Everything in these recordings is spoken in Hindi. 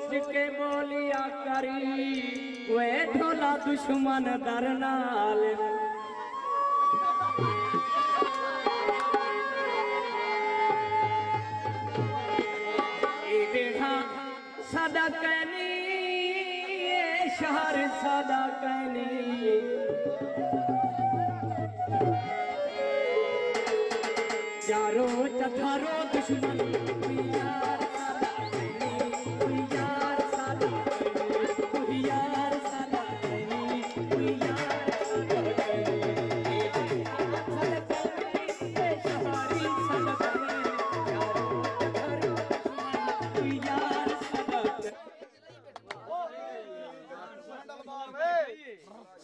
सोच के बोलिया करी, वे ढोला दुश्मन दरनाल। हाँ, सदा कहनी शहर सदा कहनी चारों चथारों दुश्मन यार।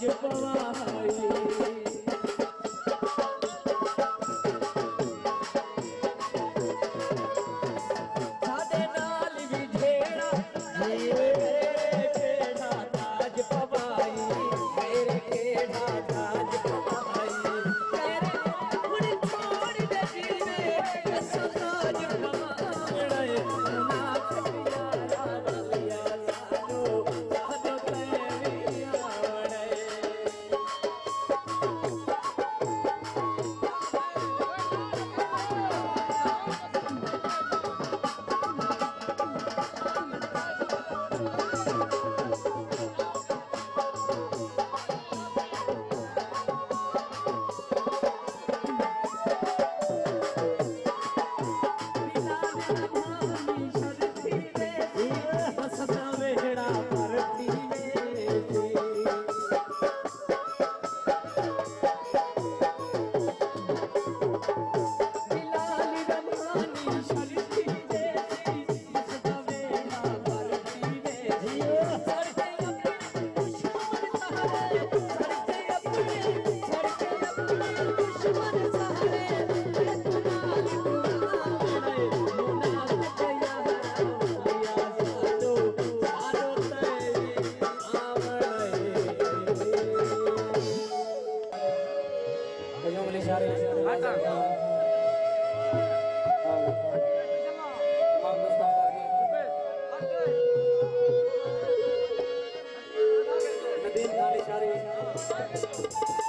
结婚了 उंगली सारे नदीम खाली सारे